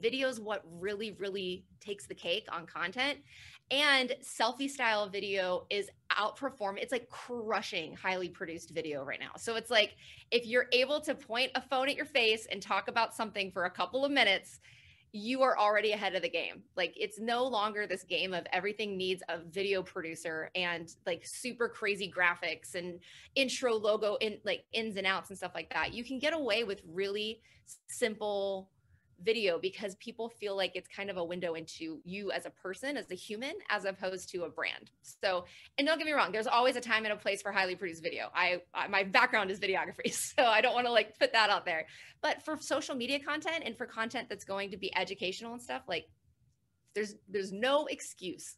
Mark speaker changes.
Speaker 1: video is what really really takes the cake on content. And selfie style video is outperform it's like crushing highly produced video right now. So it's like if you're able to point a phone at your face and talk about something for a couple of minutes you are already ahead of the game. Like it's no longer this game of everything needs a video producer and like super crazy graphics and intro logo in like ins and outs and stuff like that. You can get away with really simple video because people feel like it's kind of a window into you as a person, as a human, as opposed to a brand. So, and don't get me wrong, there's always a time and a place for highly produced video. I, I my background is videography, so I don't want to like put that out there. But for social media content and for content that's going to be educational and stuff, like there's there's no excuse